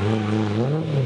Mm-hmm.